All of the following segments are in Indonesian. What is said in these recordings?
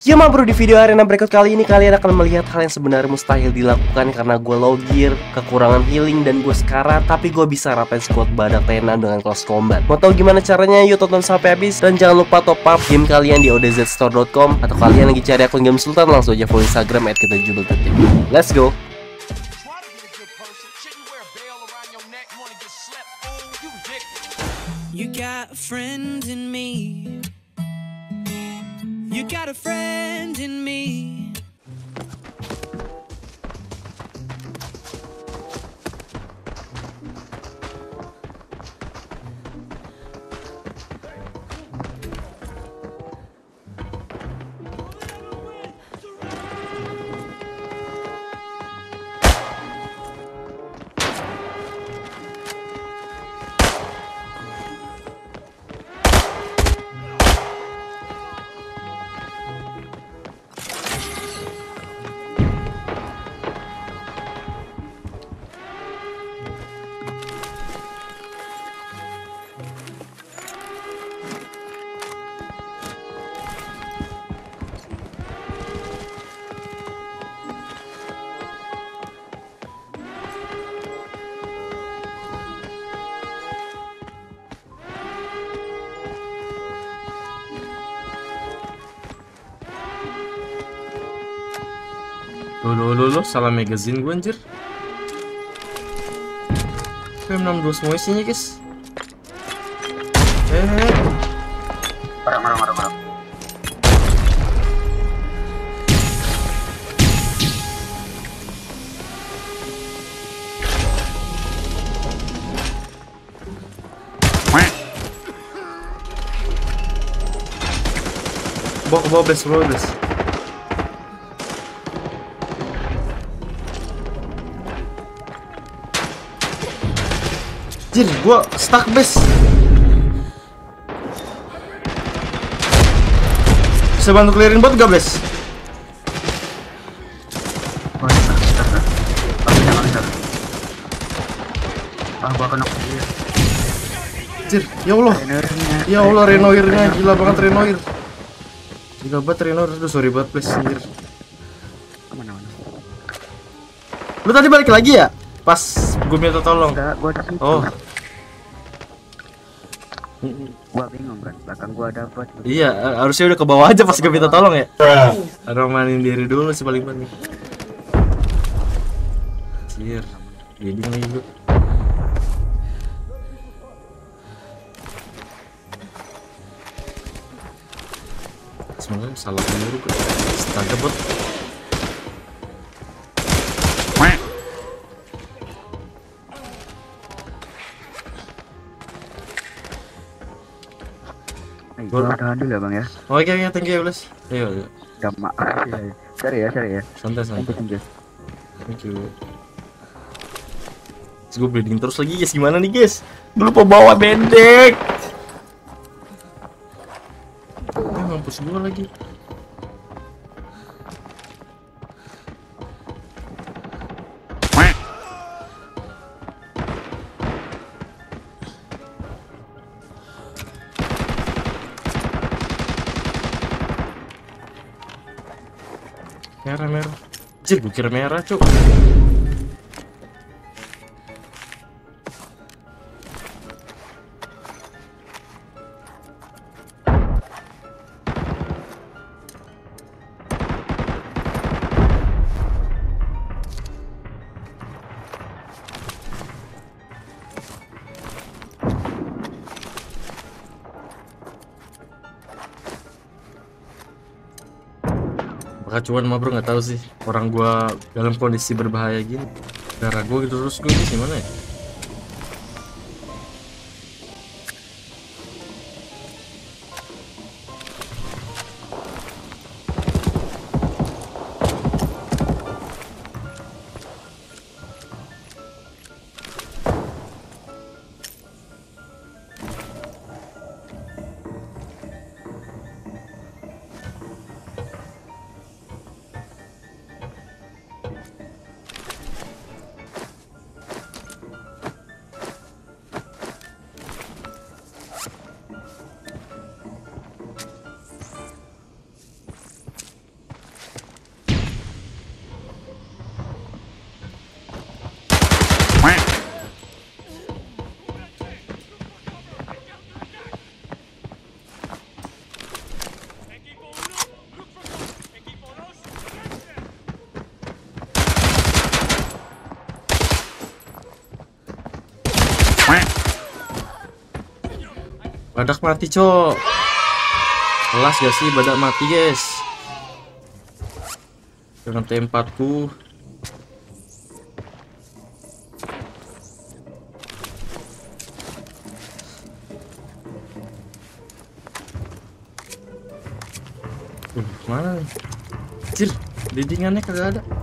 Ya bro, di video arena berikut kali ini kalian akan melihat hal yang sebenarnya mustahil dilakukan karena gue low gear, kekurangan healing, dan gue sekarat Tapi gue bisa rapain squad badak tenan dengan close combat Mau tahu gimana caranya? Yuk tonton sampai habis Dan jangan lupa top up game kalian di odzstore.com Atau kalian lagi cari akun game sultan langsung aja follow instagram at kita Let's go! You got a friend in me. Loh, loh, loh, salah magazine gue anjir. PM62 semua isinya guys. Eh, eh, Marah, marah, marah, marah. bawa ke bawah blast, ke bawah blast Jir, gua stuck base Bisa bantu clearin bot gak, Bes? Oh, bentar. Ah, gua kena dia. Jir, ya Allah. Ya Allah, Renoirnya gila banget Renoir Gila banget Renoir, aduh sorry banget please anjir Mana, mana? Lu tadi balik lagi ya? Pas gue minta tolong Enggak, gua ada Oh, Gua bingung kan, belakang gua ada bot. iya harusnya udah ke bawah aja pas gue minta tolong ya. Aromanin diri dulu sih paling penting. Anjir, jadi nih gue Sebenarnya salah dulu gue Astaga bot Eh, gua udahan dulu ya, Bang ya. Oke oke thank you ya Blas Ayo ayo Udah maaf ya. Sorry ya, sorry ya. santai Thank santai you, thank you. Thank you. Terus gue bleeding terus lagi guys, gimana nih guys? Gue lupa bawa bendek. Ah, mampus gue lagi. Cik, gue kira merah cuk. Apakah cuan mah bro nggak tahu sih. Orang gua dalam kondisi berbahaya gini. Darah gua gitu terus gue gimana ya Badak mati, cok. Kelas gak sih badak mati, guys? Dengan T4 ku. Uh, mana nih? Cir, dindingannya kagak ada.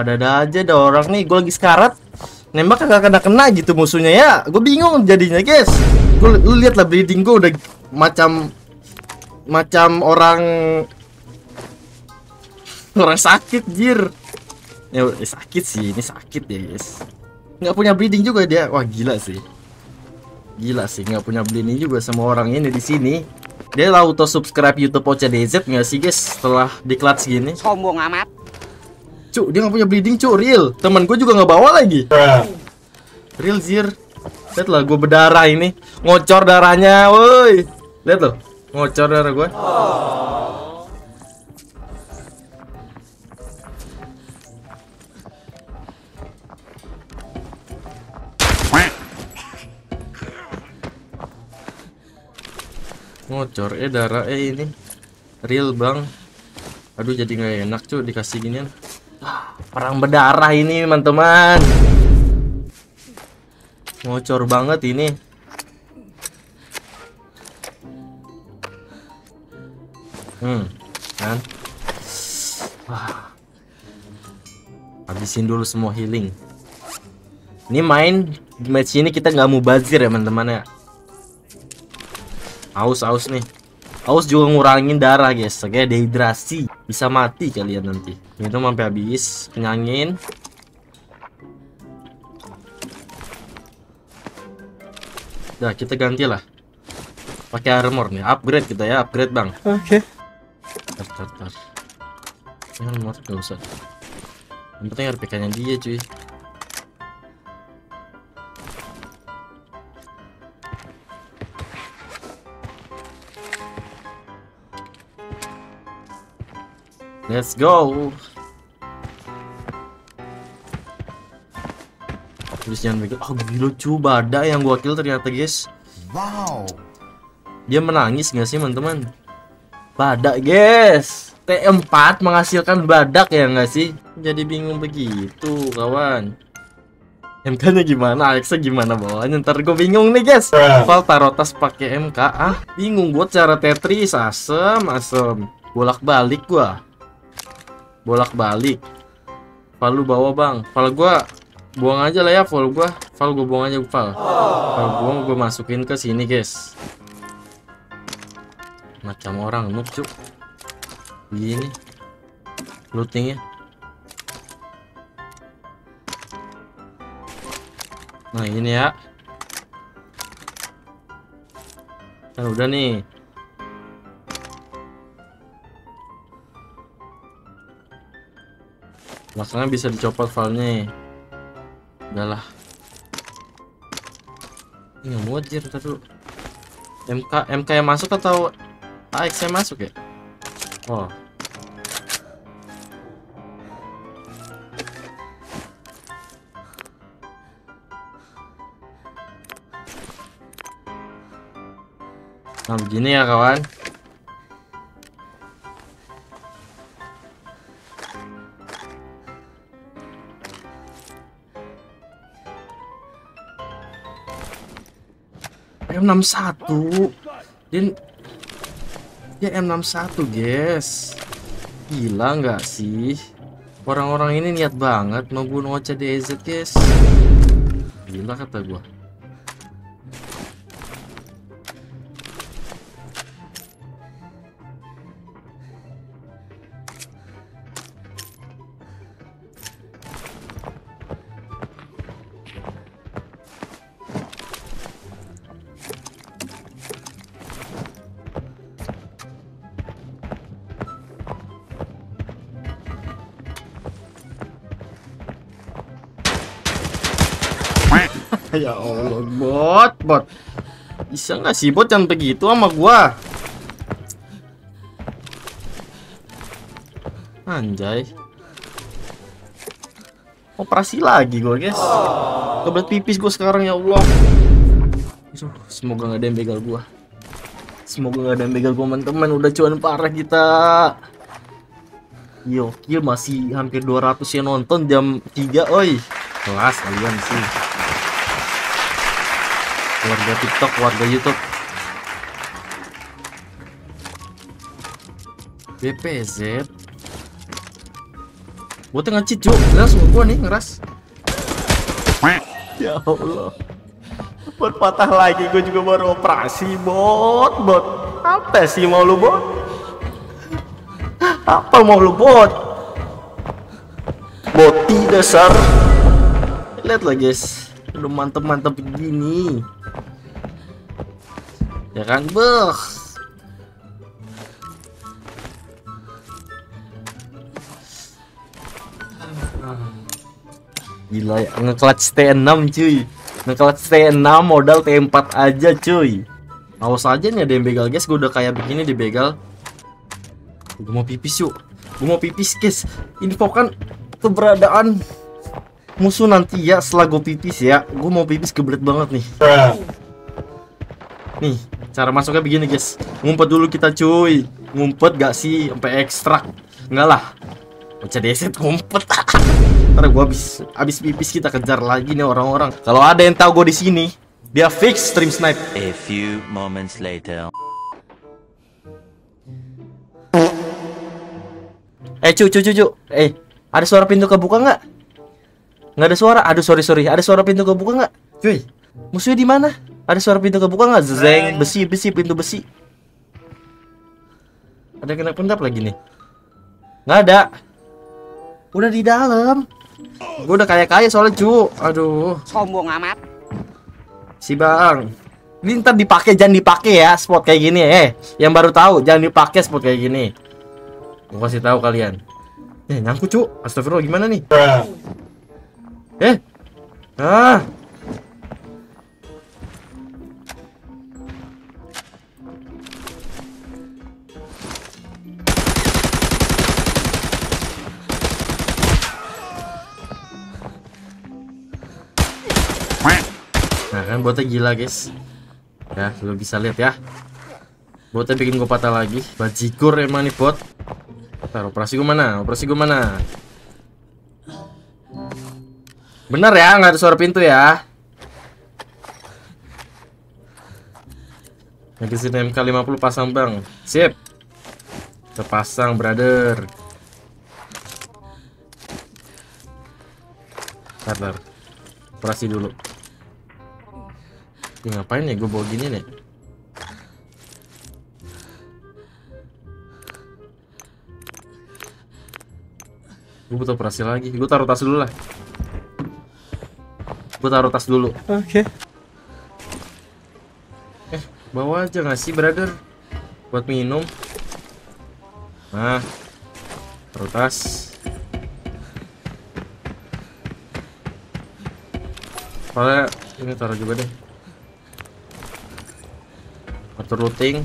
Ada-ada aja ada orang nih, gue lagi sekarat. Nembak kagak kena-kena gitu musuhnya ya. Gue bingung jadinya guys. Gue lu liat lah bleeding gue udah macam Macam orang Orang sakit jir. Ya eh, sakit sih, ini sakit ya guys. Nggak punya bleeding juga dia, wah gila sih. Gila sih, nggak punya bleeding juga sama orang ini di sini. Dia auto subscribe YouTube OCDZ nggak sih guys? Setelah di clutch gini. Sombong amat Cuk, dia nggak punya bleeding, cuk, real. Teman gue juga nggak bawa lagi. Real zir. Lihat lah, gue berdarah ini, ngocor darahnya, woi. Lihat loh, ngocor darah gue. Ngocor, eh darah, eh ini real bang. Aduh jadi nggak enak cuy dikasih ginian. Perang berdarah ini teman-teman. Ngocor banget ini. Hmm, kan? Wah. Habisin dulu semua healing. Ini main match ini kita nggak mau bazir ya teman-teman ya. Aus aus nih. Aus juga ngurangin darah guys, kayak dehidrasi, bisa mati kalian nanti. Minum sampai habis, kenyangin. Nah, kita ganti lah. Pakai armor nih, upgrade kita ya, upgrade bang. Oke. Tar, tar, tar. Ini armor gak usah. Yang penting RPK-nya dia cuy. Let's go. Terus jangan mikir, oh gila cu, badak yang gua kill ternyata guys. Wow. Dia menangis nggak sih teman-teman? Badak guys. T4 menghasilkan badak ya nggak sih? Jadi bingung begitu kawan. MK nya gimana? Alexa gimana bawahnya? Ntar gue bingung nih guys. Val taruh tas pakai MK ah bingung buat cara Tetris asem asem bolak balik gua bolak balik Val lu bawa bang. Val gua buang aja lah ya Val gua Val gua buang aja Val Val buang gua masukin ke sini guys. Macam orang noob cuk. Ini lootingnya. Nah ini ya. Kan udah nih Masalahnya bisa dicopot filenya Udahlah Ini nggak muat jir. Ntar dulu. MK, MK yang masuk atau AX yang masuk ya? Oh. Nah begini ya kawan M61 Din Ya M61 guys. Gila nggak sih? Orang-orang ini niat banget mau bunuh OCDZ guys. Gila kata gua ya Allah, bot, bot. Bisa nggak sih bot jangan begitu sama gua? Anjay. Operasi lagi gua, guys. Kebelet pipis gua sekarang ya Allah. Semoga nggak ada yang begal gua. Semoga nggak ada yang begal gua, teman-teman. Udah cuan parah kita. Yokil masih hampir 200 yang nonton jam 3 oi kelas kalian sih warga tiktok warga youtube. BPZ Botnya ngecit cu Ngeras sama gua nih ngeras. Ya Allah. Bot patah lagi gue juga baru operasi bot Bot. Apa sih mau lu bot? Apa mau lu bot? Boti dasar. Lihat lah guys Udah mantep-mantep begini Ya kan beh. Gila ya Ngeclutch T6 cuy. Ngeclutch T6 modal T4 aja cuy. Awas aja nih ada yang begal guys Gue udah kayak begini di begal. Gue mau pipis yuk. Gue mau pipis guys. Infokan keberadaan musuh nanti ya setelah gue pipis ya. Gue mau pipis kebelet banget nih. Nih cara masuknya begini guys. Ngumpet dulu kita cuy. Ngumpet gak sih? Sampai ekstrak. Enggak lah. Baca deset ngumpet. Ntar gue habis habis pipis kita kejar lagi nih orang-orang. Kalau ada yang tahu gue di sini dia fix stream snipe. A few moments later. eh cu cu cu cu. Eh ada suara pintu kebuka nggak nggak ada suara. Aduh sorry sorry. Ada suara pintu kebuka nggak? Cuy. Musuhnya di mana? Ada suara pintu kebuka nggak? Zeng. Besi besi pintu besi. Ada kena pendap lagi nih. Nggak ada. Udah di dalam. Gue udah kaya kaya soalnya cu. Aduh. Sombong amat. Si bang. Ini ntar dipakai jangan dipakai ya spot kayak gini eh yang baru tahu jangan dipakai spot kayak gini. Gue kasih tahu kalian. Eh nyangkut cu. Astagfirullah gimana nih Eh. Ah. Nah kan botnya gila guys Ya lu bisa lihat ya Botnya bikin gue patah lagi Bajigur emang nih bot Ntar operasi gue mana? Operasi gue mana? Bener ya, nggak ada suara pintu ya. Magazine MK50 pasang bang. Sip. Terpasang, brother. Bentar. Operasi dulu. Ini ngapain ya gue bawa gini nih? Gue butuh operasi lagi. Gue taruh tas dulu lah. Gue taruh tas dulu. Oke. Eh, bawa aja nggak sih, brother? Buat minum. Nah, taruh tas. Soalnya ini taruh juga deh. Atur looting.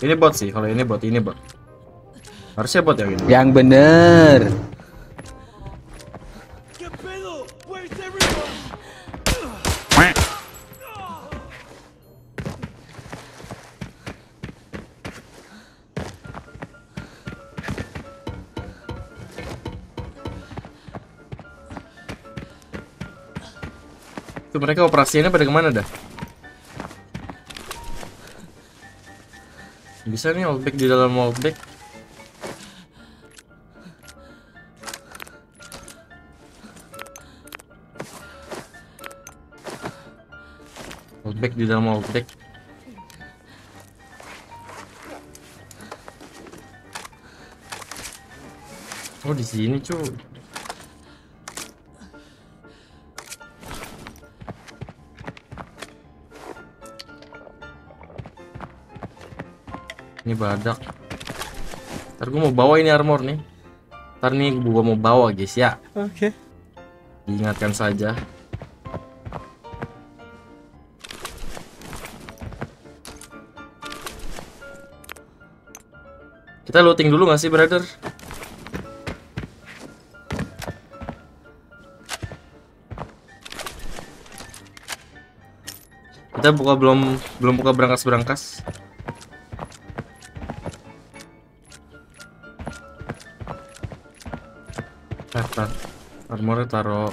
Ini bot sih, kalau ini bot, ini bot. Harusnya bot ya gini. Yang bener. Tuh mereka operasinya pada ke mana dah? Bisa nih wallback di dalam wallback. Wallback di dalam wallback. Oh di sini cuy. Ini badak. Ntar gue mau bawa ini armor nih. Ntar nih gue mau bawa guys ya. Oke. Diingatkan saja. Kita looting dulu gak sih, brother? Kita buka belum belum buka berangkas-berangkas. Armornya taruh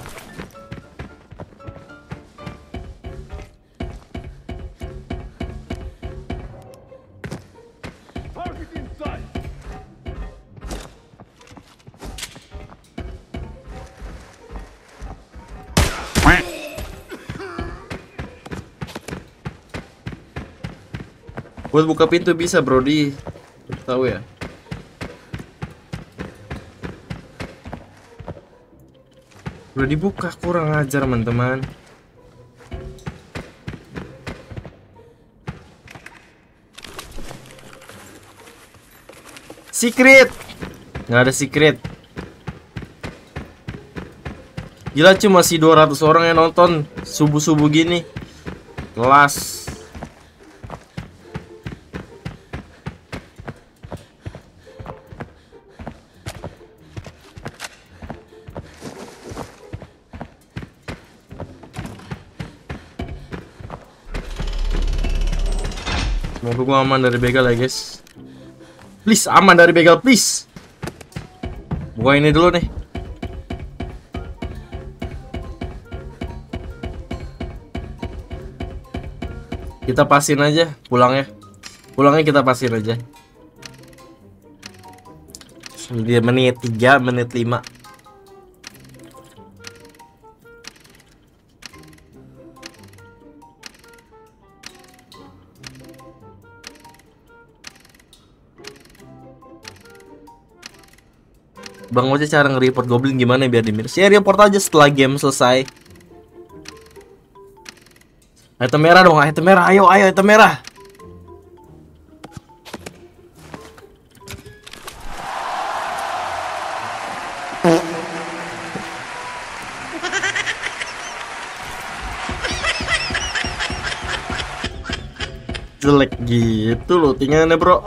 Buat buka pintu bisa, Brody. Tahu ya? Udah dibuka, kurang ajar, teman-teman. Secret. Nggak ada secret. Gila cuma masih 200 orang yang nonton subuh-subuh gini. Kelas. Gua aman dari begal ya guys. Please aman dari begal please. Buka ini dulu nih. Kita pasin aja pulangnya. Pulangnya kita pasin aja. Dia menit 3 menit 5 Bang Oce cara nge-report goblin gimana biar dimir? Saya report aja setelah game selesai. Item merah dong, item merah. Ayo, ayo item merah. Jelek gitu lootingannya, Bro.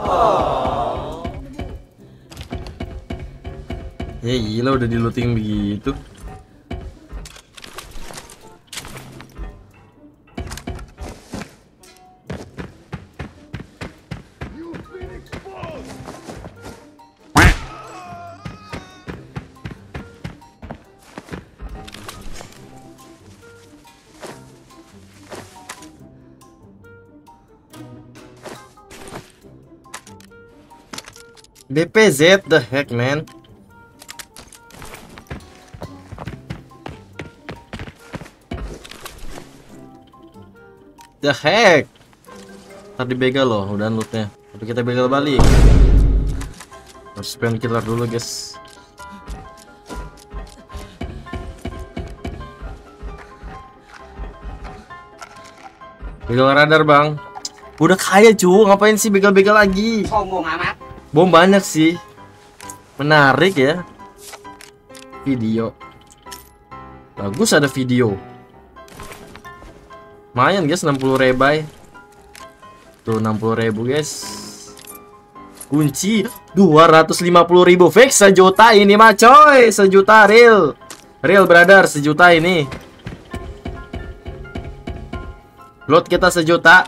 Ya gila udah di looting begitu. DPZ the heck man The heck Tadi begal loh udah lootnya Udah kita begal balik Harus spend killer dulu guys Begal radar bang Udah kaya cu ngapain sih begal-begal lagi Sombong amat. Bom banyak sih. Menarik ya. Video. Bagus ada video. Lumayan guys 60 rebay. Tuh 60 ribu guys. Kunci 250 ribu fix sejuta ini mah coy. Sejuta real. Real brother sejuta ini. Load kita sejuta.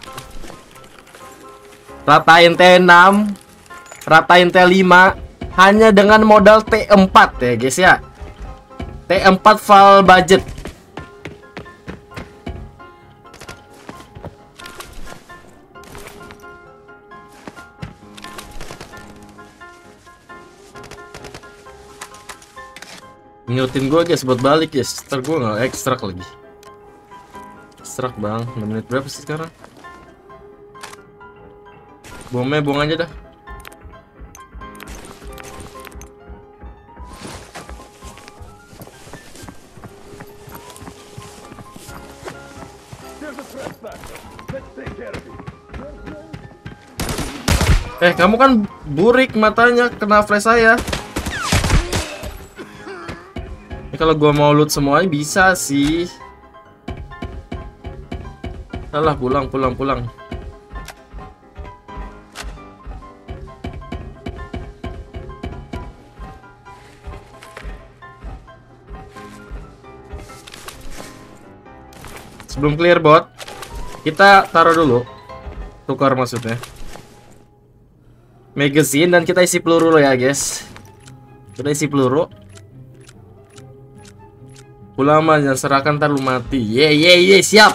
Ratain T6 ratain T5 hanya dengan modal T4 ya guys ya. T4 file budget. Minutin gue guys buat balik ya. Ntar gue nggak ekstrak lagi. Ekstrak bang. 6 menit berapa sih sekarang? Bomnya buang aja dah. Eh, kamu kan burik matanya kena flash saya. Ini kalau gua mau loot semuanya bisa sih. Salah pulang pulang pulang. Sebelum clear bot, kita taruh dulu. Tukar maksudnya. Magazine dan kita isi peluru ya, guys. Kita isi peluru. Ulama yang serahkan ntar mati. Ye ye ye siap.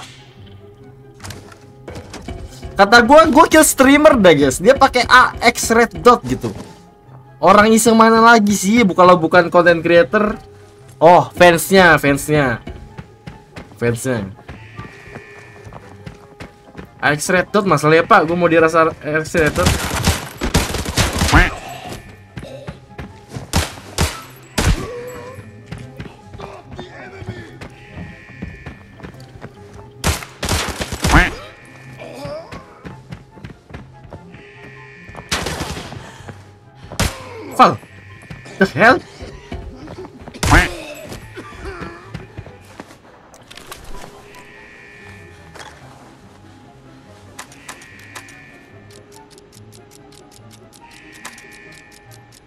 Kata gua gua kill streamer dah guys. Dia pakai AX red dot gitu. Orang iseng mana lagi sih? Bukanlah bukan content creator. Oh, fansnya, fansnya. Fansnya. AX red dot masalahnya pak. Gua mau dirasa AX red dot.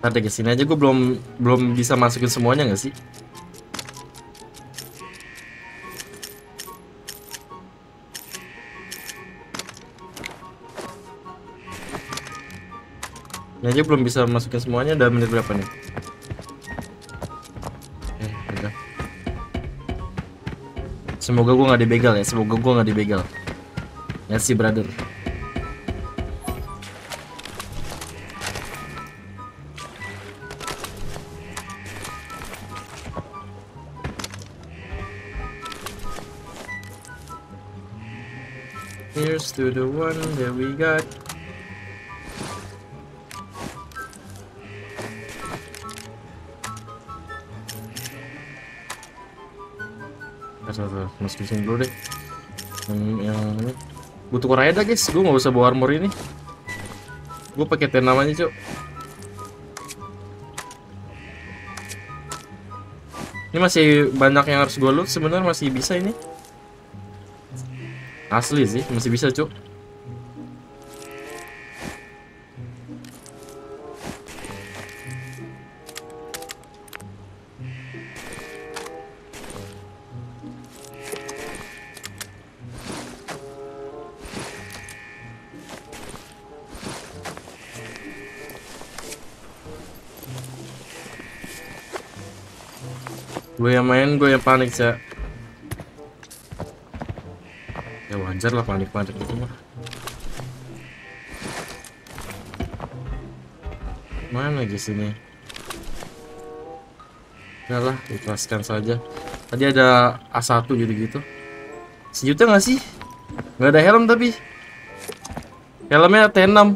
Ada ke sini aja gue belum belum bisa masukin semuanya nggak sih? Ini aja belum bisa masukin semuanya udah menit berapa nih? Eh. Semoga gua nggak dibegal ya, semoga gua nggak dibegal. Sih brother. Here's to the one that we got. Masukin sini dulu deh. Yang, yang ini. butuh ada guys. Gue nggak usah bawa armor ini. Gue pakai ten namanya cuk. Ini masih banyak yang harus gue loot. Sebenarnya masih bisa ini. Asli sih, masih bisa cuk. Main, gue yang panik sih. Ya wajar lah panik-panik itu mah. Mana guys ini? Udah lah, ikhlaskan saja. Tadi ada A1 gitu-gitu. Sejuta nggak sih? Nggak ada helm tapi. Helmnya T6.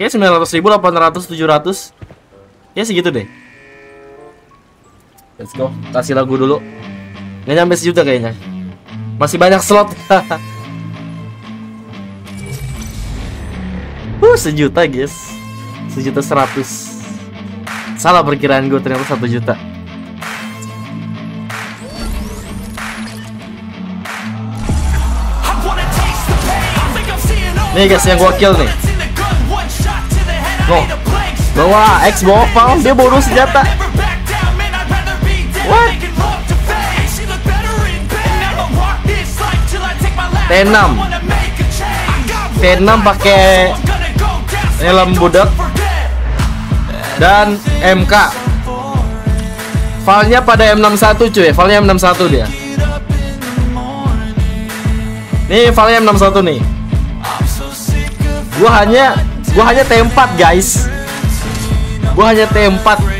Kayaknya 900 ribu, 800, 700. Ya segitu deh. Let's go. Kasih lagu dulu. Nggak nyampe sejuta kayaknya. Masih banyak slot. uh, sejuta guys. Sejuta seratus. Salah perkiraan gue ternyata satu juta. Nih guys yang gua kill nih. Loh. Bawa X bawa dia bawa senjata. T6 T6 pakai helm budak. Dan MK Valnya pada M61 cuy. Valnya M61 dia. Nih Valnya M61 nih. Gua hanya Gua hanya T4 guys. Gua hanya T4